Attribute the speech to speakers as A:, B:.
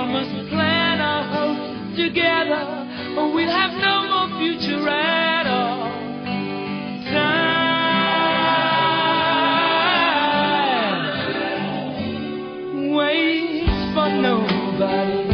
A: all must plan our hopes together, or we'll have no more future at all. Time waits for nobody.